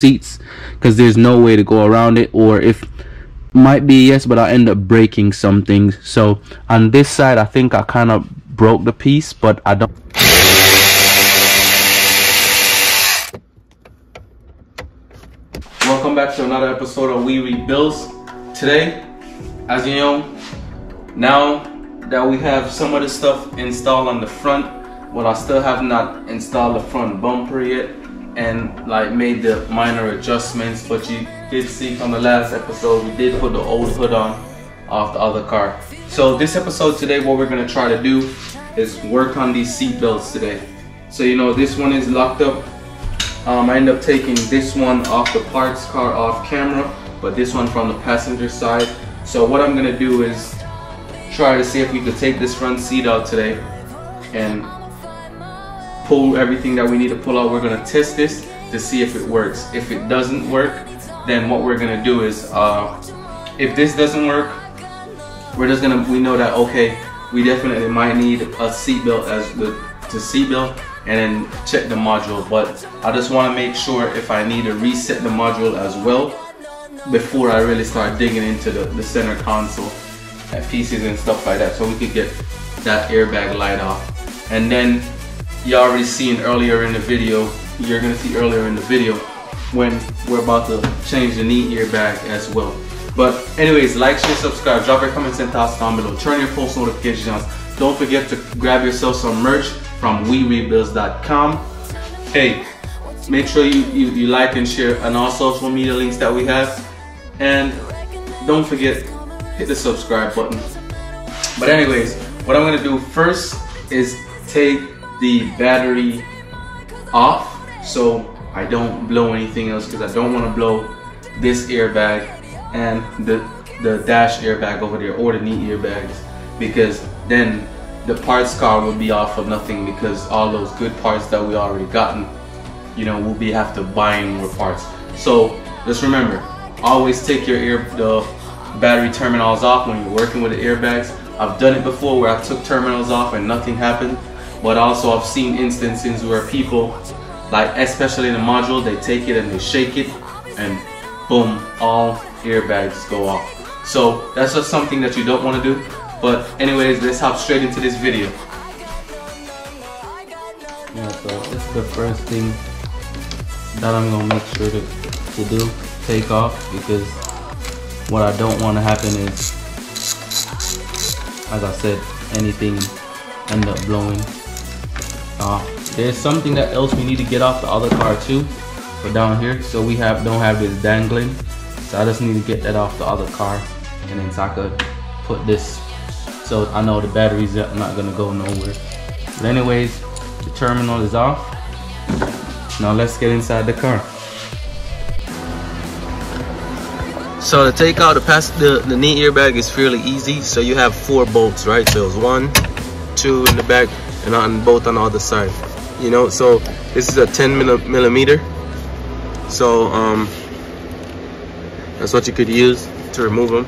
seats because there's no way to go around it or if might be yes but I end up breaking some things. So on this side I think I kind of broke the piece but I don't welcome back to another episode of Wee Rebuildz. Today as you know now that we have some of the stuff installed on the front but I still have not installed the front bumper yet and like made the minor adjustments but you did see from the last episode we did put the old hood on off the other car. So this episode today what we're going to try to do is work on these seat belts today. So you know this one is locked up. Um, I end up taking this one off the parts car off camera but this one from the passenger side. So what I'm gonna do is try to see if we could take this front seat out today and pull everything that we need to pull out. We're gonna test this to see if it works. If it doesn't work, then what we're gonna do is, uh, if this doesn't work, we're just gonna, we know that, okay, we definitely might need a seatbelt as the to seatbelt and then check the module. But I just wanna make sure if I need to reset the module as well before I really start digging into the, the center console pieces and stuff like that so we could get that airbag light off. And then you already seen earlier in the video, you're gonna see earlier in the video when we're about to change the knee airbag as well. But anyways, like, share, subscribe, drop your comments and thoughts down below. Turn your post notifications on. Don't forget to grab yourself some merch from WeeRebuildz.com. Hey, make sure you, you, you like and share on all social media links that we have. And don't forget, hit the subscribe button. But anyways, what I'm gonna do first is take the battery off so I don't blow anything else because I don't want to blow this airbag and the the dash airbag over there or the knee airbags because then the parts car will be off of nothing because all those good parts that we already gotten you know we'll be have to buy more parts. So just remember always take your ear the battery terminals off when you're working with the airbags. I've done it before where I took terminals off and nothing happened but also I've seen instances where people like especially in the module they take it and they shake it and boom all airbags go off. So that's just something that you don't want to do. But anyways let's hop straight into this video. Yeah so this is the first thing that I'm gonna make sure to, to do take off because what I don't want to happen is as I said anything end up blowing uh, there's something that else we need to get off the other car too, but down here. So we have don't have this dangling. So I just need to get that off the other car, and then so I could put this. So I know the battery's not gonna go nowhere. But anyways, the terminal is off. Now let's get inside the car. So to take out the pass the, the knee airbag is fairly easy. So you have four bolts, right? So it's one, two in the back, and on both on the other side you know? So this is a 10 millimeter. So um that's what you could use to remove them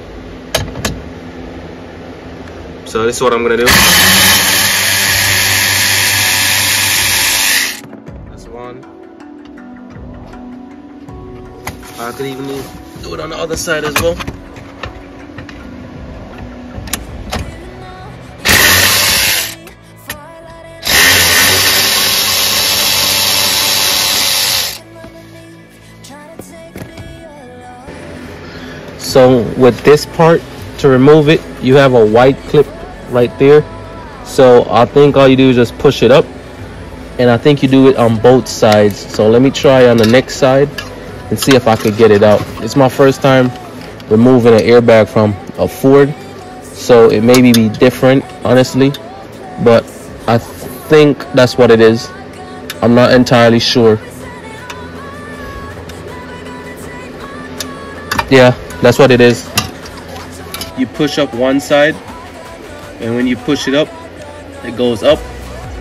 so this is what I'm gonna do. That's one. I could even do it on the other side as well so with this part to remove it you have a white clip right there. So I think all you do is just push it up and I think you do it on both sides. So let me try on the next side and see if I could get it out. It's my first time removing an airbag from a Ford so it may be different honestly but I think that's what it is. I'm not entirely sure. Yeah that's what it is. You push up one side, and when you push it up, it goes up,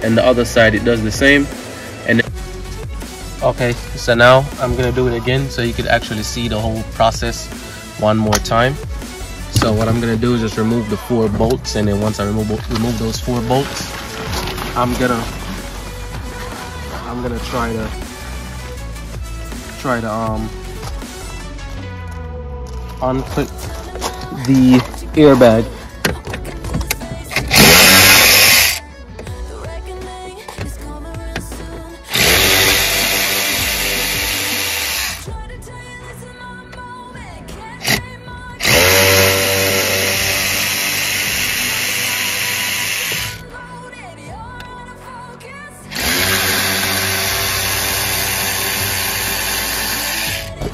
and the other side it does the same. And okay, so now I'm gonna do it again so you could actually see the whole process one more time. So what I'm gonna do is just remove the four bolts, and then once I remove remove those four bolts, I'm gonna I'm gonna try to try to um unclip the airbag.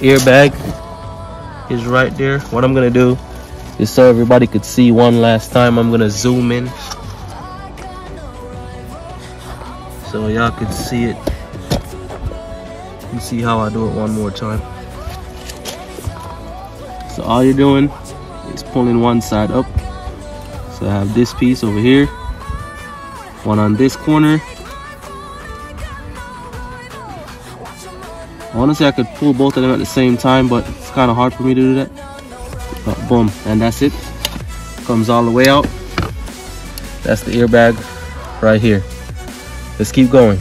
airbag is right there. What i'm gonna do is so everybody could see one last time i'm gonna zoom in. So y'all can see it. You see how i do it one more time. So all you're doing is pulling one side up. So i have this piece over here one on this corner Honestly, I could pull both of them at the same time, but it's kind of hard for me to do that. But boom, and that's it. Comes all the way out. That's the airbag right here. Let's keep going.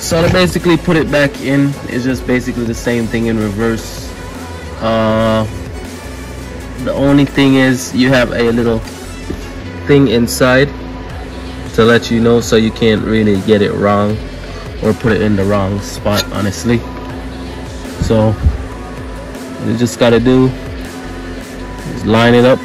So to basically put it back in, it's just basically the same thing in reverse. Uh, the only thing is you have a little thing inside to let you know so you can't really get it wrong or put it in the wrong spot honestly. So you just gotta do is line it up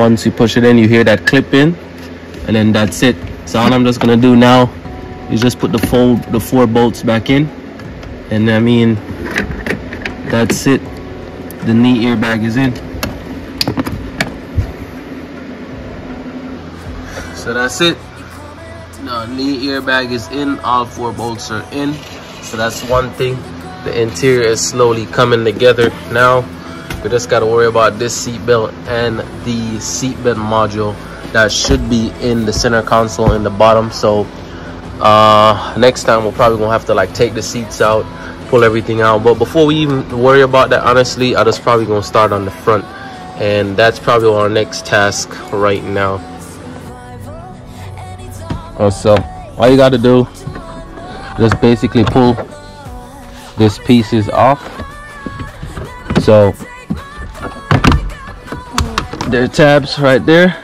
once you push it in you hear that clip in and then that's it. So all i'm just gonna do now is just put the four the four bolts back in and i mean that's it. The knee airbag is in. So that's it. The knee airbag is in all four bolts are in. So that's one thing. The interior is slowly coming together. Now we just got to worry about this seatbelt and the seatbelt module that should be in the center console in the bottom. So uh, next time we're probably gonna have to like take the seats out pull everything out. But before we even worry about that honestly i just probably gonna start on the front. And that's probably our next task right now. So all you got to do just basically pull this pieces off. So there are tabs right there.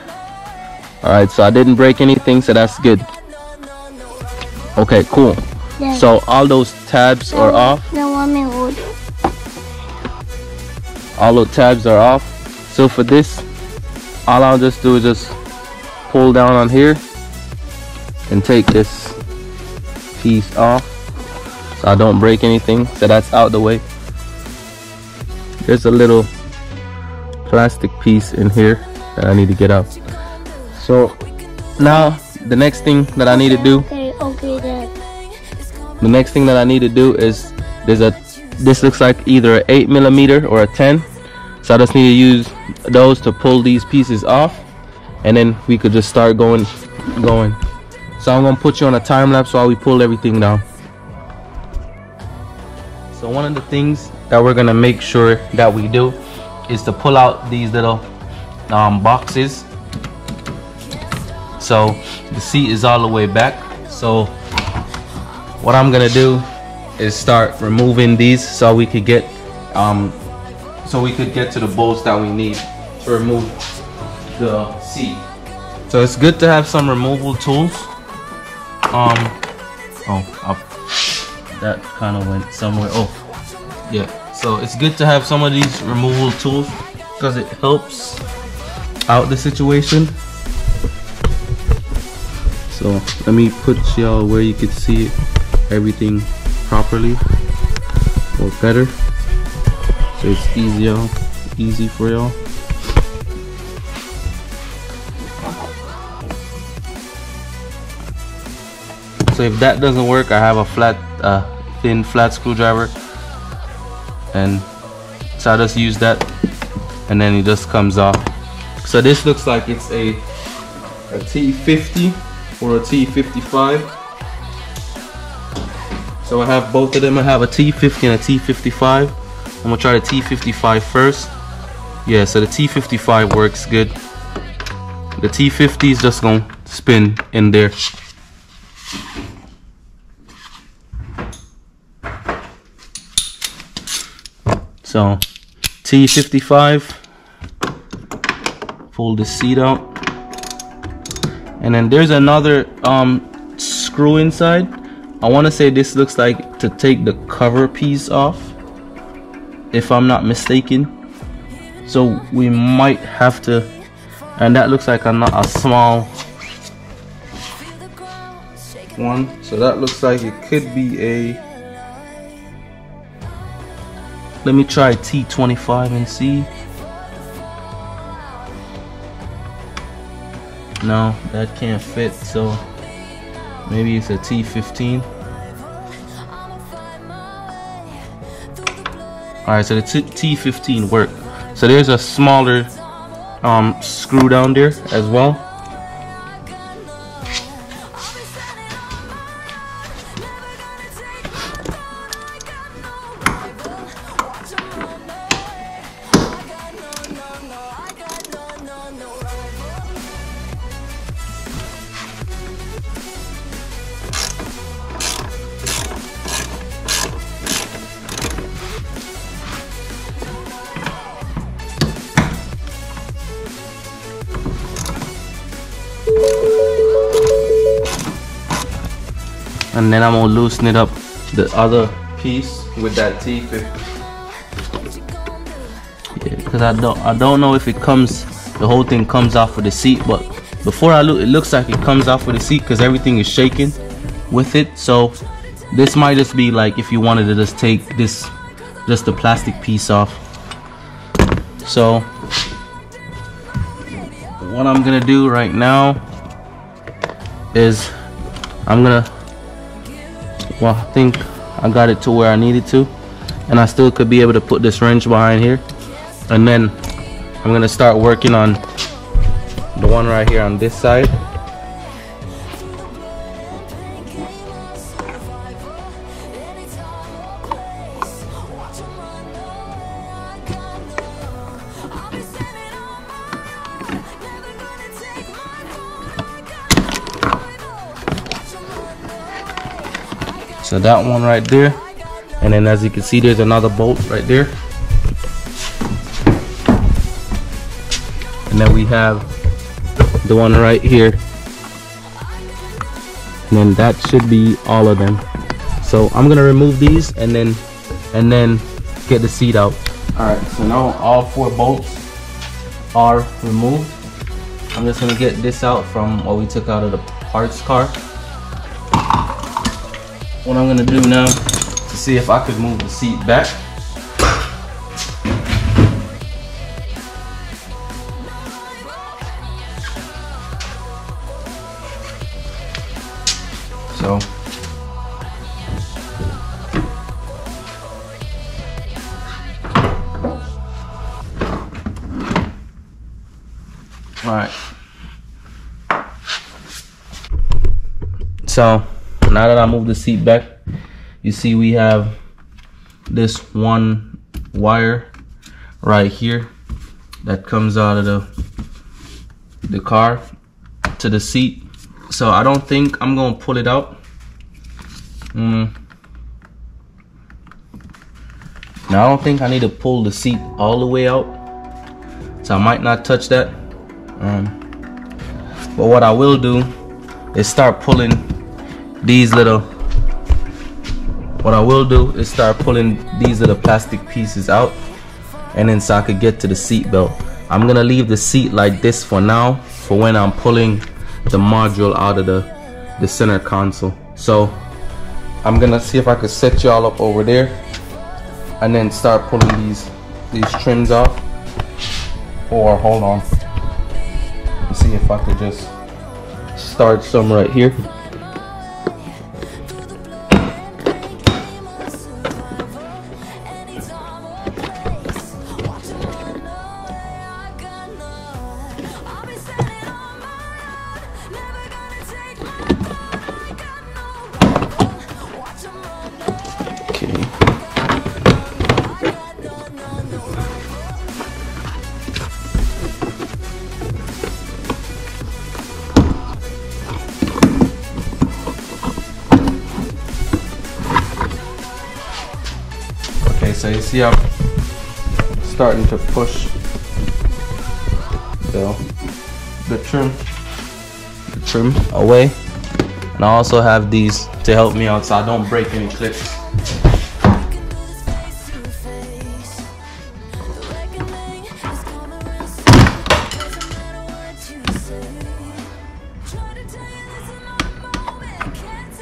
All right so i didn't break anything so that's good. Okay cool. Yeah. so all those tabs no, are off? no would. all those tabs are off? So for this all i'll just do is just pull down on here and take this piece off so i don't break anything so that's out the way. There's a little plastic piece in here that I need to get out. So now the next thing that I need to do okay, okay, Dad. the next thing that I need to do is there's a this looks like either an 8 millimeter or a 10 so I just need to use those to pull these pieces off and then we could just start going going so I'm gonna put you on a time lapse while we pull everything down so one of the things that we're gonna make sure that we do is to pull out these little um, boxes. So the seat is all the way back. So what I'm gonna do is start removing these so we could get um, so we could get to the bolts that we need to remove the seat. So it's good to have some removal tools. Um oh up. That kind of went somewhere. Oh yeah so it's good to have some of these removal tools because it helps out the situation. So let me put y'all where you can see everything properly or better. So it's easy easy for y'all. So if that doesn't work I have a flat uh, thin flat screwdriver and so I just use that and then it just comes off so this looks like it's a a T50 or a T55. So I have both of them. I have a T50 and a T55. I'm gonna try the T55 first. Yeah, so the T55 works good. The T50 is just gonna spin in there. So T55, pull the seat out. And then there's another um, screw inside. I wanna say this looks like to take the cover piece off, if I'm not mistaken. So we might have to, and that looks like a, a small one. So that looks like it could be a let me try T25 and see. No, that can't fit, so maybe it's a T15. Alright, so the T15 worked. So there's a smaller um, screw down there as well. And then I'm gonna loosen it up. The other piece with that T50 yeah because I don't I don't know if it comes the whole thing comes off of the seat but before I look it looks like it comes off of the seat because everything is shaking with it. So this might just be like if you wanted to just take this just the plastic piece off. So what I'm gonna do right now is I'm gonna well I think I got it to where I needed to and I still could be able to put this wrench behind here. And then I'm gonna start working on the one right here on this side so that one right there. And then as you can see there's another bolt right there. And then we have the one right here. And then that should be all of them. So I'm gonna remove these and then and then get the seat out. All right so now all four bolts are removed. I'm just gonna get this out from what we took out of the parts car what I'm gonna do now to see if I could move the seat back. So All right. So now that I move the seat back you see we have this one wire right here that comes out of the the car to the seat. So I don't think I'm gonna pull it out. Mm. now I don't think I need to pull the seat all the way out so I might not touch that. Um, but what I will do is start pulling these little what I will do is start pulling these little plastic pieces out and then so I could get to the seat belt. I'm gonna leave the seat like this for now for when I'm pulling the module out of the the center console. So I'm gonna see if I could set y'all up over there and then start pulling these these trims off. Or hold on. See if I could just start some right here see I'm starting to push the, the trim the trim away. And I also have these to help me out so I don't break any clips.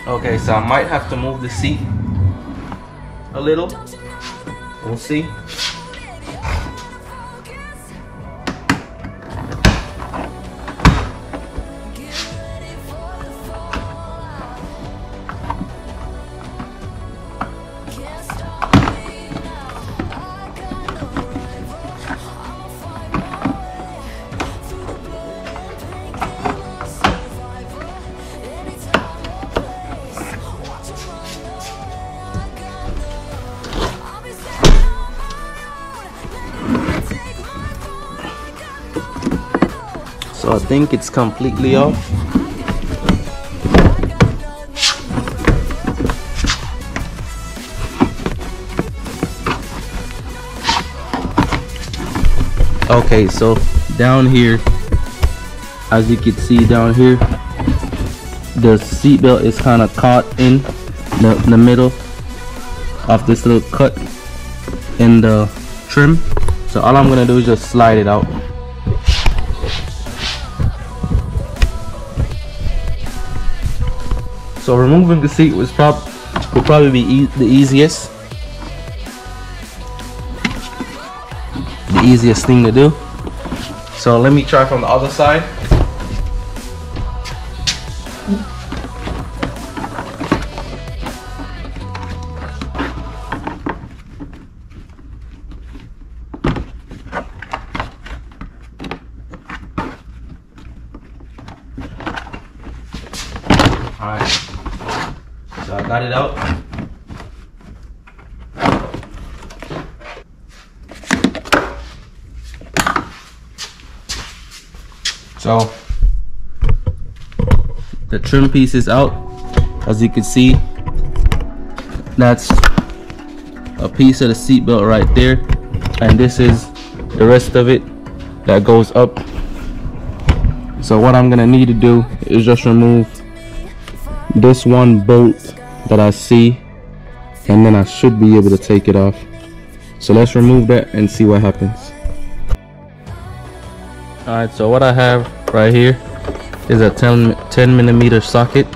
Okay, so I might have to move the seat a little. We'll see. Think it's completely off. Okay, so down here, as you can see down here, the seatbelt is kind of caught in the, the middle of this little cut in the trim. So all I'm gonna do is just slide it out. So removing the seat was prob will probably be e the easiest. The easiest thing to do. So let me try from the other side. Alright. So I got it out. So the trim piece is out. As you can see, that's a piece of the seatbelt right there. And this is the rest of it that goes up. So what I'm gonna need to do is just remove this one bolt that I see and then I should be able to take it off. So let's remove that and see what happens. Alright so what I have right here is a 10, 10 millimeter socket.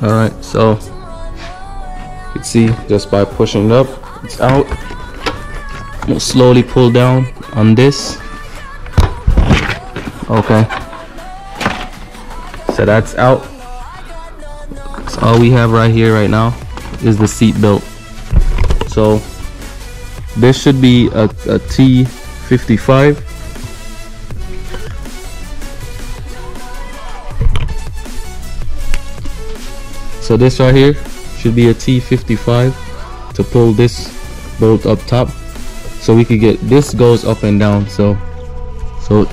All right so see just by pushing it up it's out. Slowly pull down on this. Okay. So that's out. So all we have right here right now is the seat belt. So this should be a, a T55 So this right here should be a T55 to pull this bolt up top. So we could get this goes up and down so so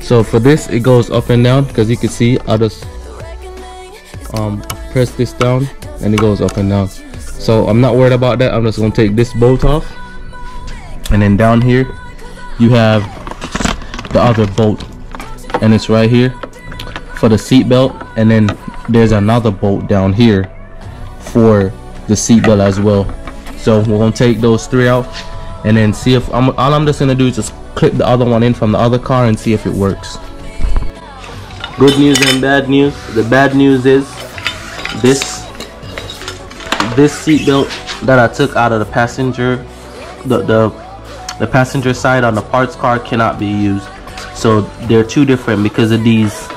so for this it goes up and down because you can see I just um press this down and it goes up and down. So I'm not worried about that. I'm just gonna take this bolt off. And then down here you have the other bolt. And it's right here for the seat belt. And then there's another bolt down here for the seat belt as well. So we're gonna take those three out and then see if I'm, all I'm just gonna do is just clip the other one in from the other car and see if it works. Good news and bad news. The bad news is this this seat belt that I took out of the passenger the the the passenger side on the parts car cannot be used. So they're two different because of these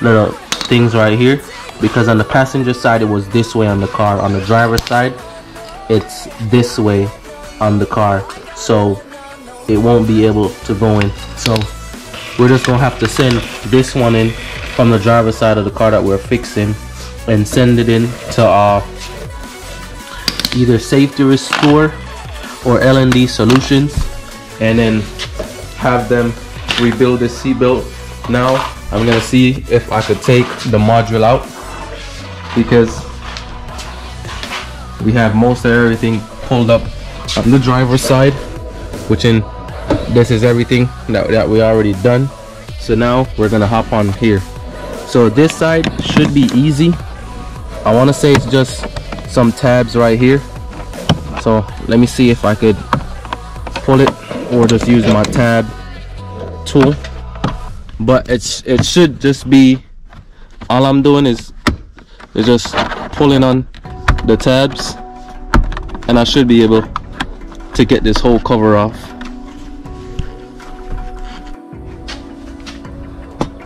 little things right here because on the passenger side it was this way on the car. On the driver's side it's this way on the car. So it won't be able to go in. So we're just gonna have to send this one in from the driver's side of the car that we're fixing and send it in to uh either Safety Restore or L&D Solutions and then have them rebuild the seatbelt. Now I'm gonna see if I could take the module out because we have most of everything pulled up on the driver's side which in this is everything that, that we already done. So now we're gonna hop on here. So this side should be easy. I want to say it's just some tabs right here. So let me see if I could pull it or just use my tab tool. But it's it should just be all I'm doing is is just pulling on the tabs and I should be able to get this whole cover off.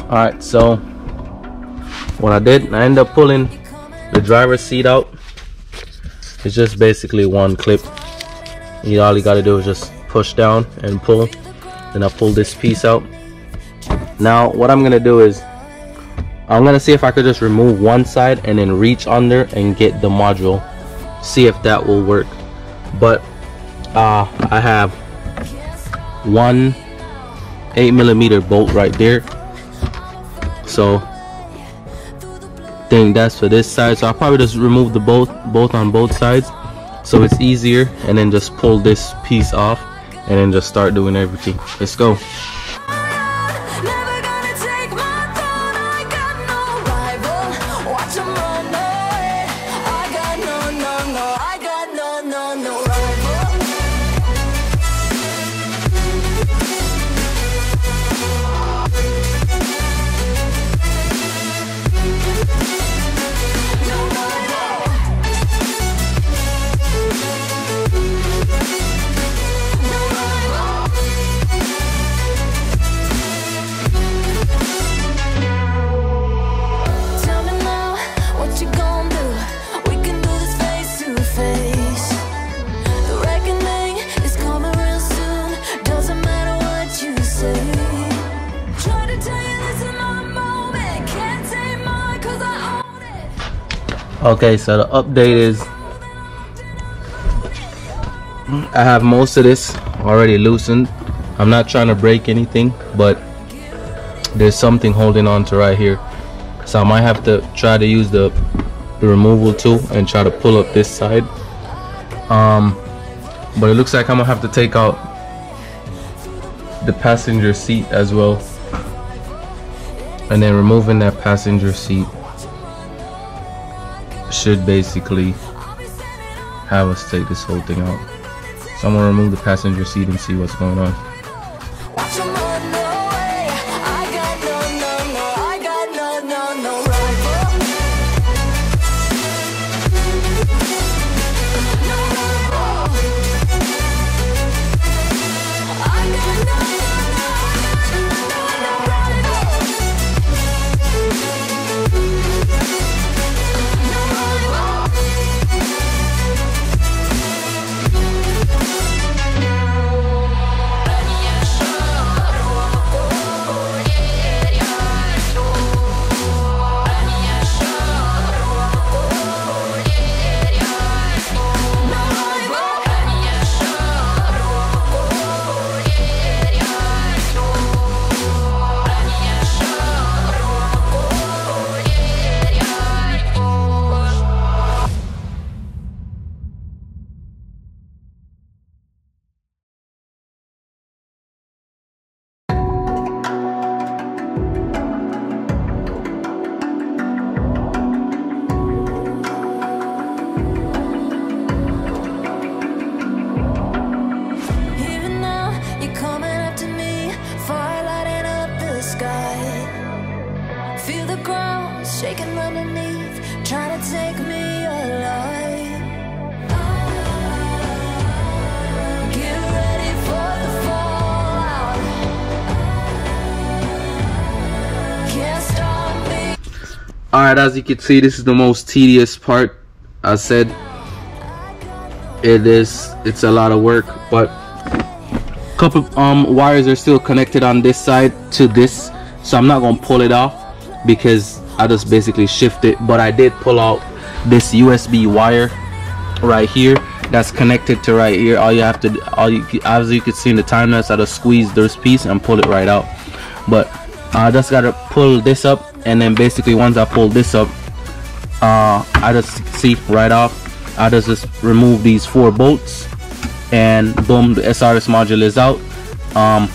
Alright so what I did I ended up pulling the driver's seat out. It's just basically one clip. You all you got to do is just push down and pull. Then I pull this piece out. Now what I'm gonna do is I'm gonna see if I could just remove one side and then reach under and get the module see if that will work. But uh, I have one 8 millimeter bolt right there. So think that's for this side. So I'll probably just remove the both both on both sides. So it's easier and then just pull this piece off and then just start doing everything. Let's go okay so the update is I have most of this already loosened. I'm not trying to break anything but there's something holding on to right here. So I might have to try to use the, the removal tool and try to pull up this side. Um but it looks like I'm gonna have to take out the passenger seat as well. And then removing that passenger seat should basically have us take this whole thing out. So I'm gonna remove the passenger seat and see what's going on. Alright, as you can see, this is the most tedious part. I said it is, it's a lot of work, but a couple um, wires are still connected on this side to this. So I'm not going to pull it off because I just basically shift it. But I did pull out this USB wire right here that's connected to right here all you have to all you as you can see in the time lapse i just squeeze this piece and pull it right out but I just gotta pull this up and then basically once I pull this up uh, I just see right off I just, just remove these four bolts and boom the SRS module is out. Um,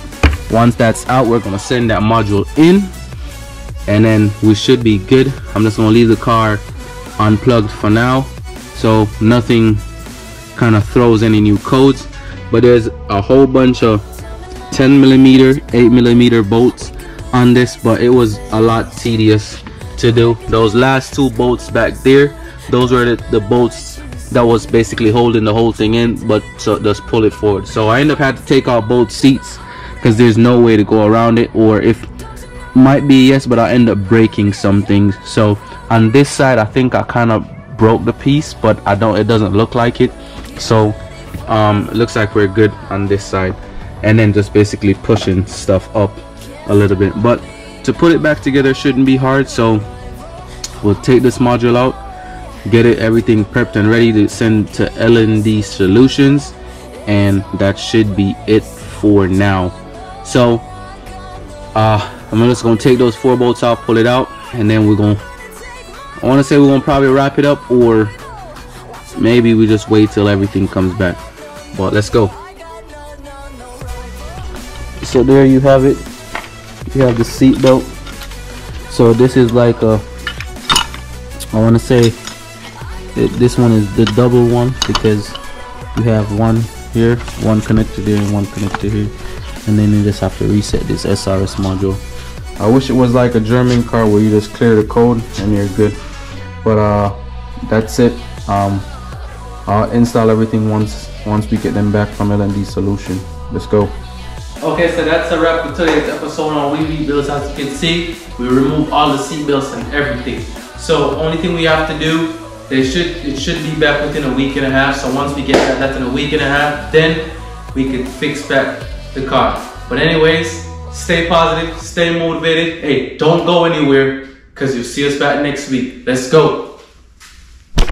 once that's out we're gonna send that module in and then we should be good. I'm just gonna leave the car unplugged for now. So nothing kind of throws any new codes but there's a whole bunch of 10 millimeter 8 millimeter bolts on this but it was a lot tedious to do. Those last two bolts back there those were the, the bolts that was basically holding the whole thing in but so just pull it forward. So I end up had to take out both seats because there's no way to go around it or if might be yes but I end up breaking some things. So on this side I think I kind of broke the piece but I don't it doesn't look like it. So um it looks like we're good on this side. And then just basically pushing stuff up a little bit. But to put it back together shouldn't be hard. So we'll take this module out get it everything prepped and ready to send to LND solutions and that should be it for now. So uh I'm just gonna take those four bolts off pull it out and then we're gonna I want to say we're gonna probably wrap it up or maybe we just wait till everything comes back. But let's go. So there you have it you have the seat belt. So this is like a I want to say it, this one is the double one because you have one here one connected there and one connected here. And then you just have to reset this SRS module. I wish it was like a German car where you just clear the code and you're good. But uh that's it. Um I'll install everything once once we get them back from LND solution. Let's go Okay, so that's a wrap for today's episode on Wee Rebuildz. As you can see, we remove all the seat belts and everything. So only thing we have to do, they should it should be back within a week and a half. So once we get that less than a week and a half, then we can fix back the car. But anyways, stay positive, stay motivated. Hey, don't go anywhere because you'll see us back next week. Let's go.